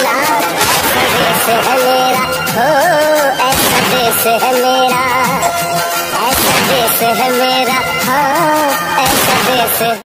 सपना ऐसा देश है मेरा हो ऐसा देश है मेरा ऐसा देश है मेरा हो ऐसा देश